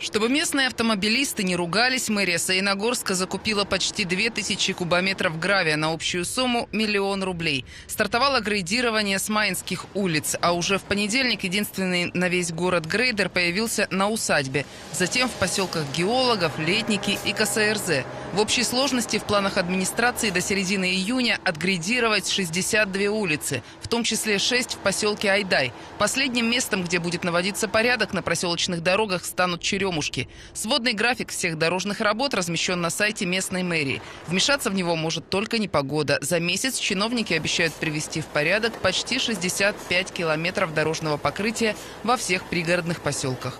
Чтобы местные автомобилисты не ругались, мэрия Саиногорска закупила почти 2000 кубометров гравия на общую сумму миллион рублей. Стартовало грейдирование с Майнских улиц, а уже в понедельник единственный на весь город грейдер появился на усадьбе. Затем в поселках Геологов, Летники и КСРЗ. В общей сложности в планах администрации до середины июня отгрейдировать 62 улицы, в том числе 6 в поселке Айдай. Последним местом, где будет наводиться порядок на проселочных дорогах, станут Черемушки. Сводный график всех дорожных работ размещен на сайте местной мэрии. Вмешаться в него может только непогода. За месяц чиновники обещают привести в порядок почти 65 километров дорожного покрытия во всех пригородных поселках.